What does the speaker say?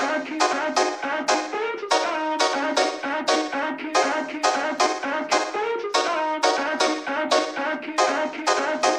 I can, I can, I can.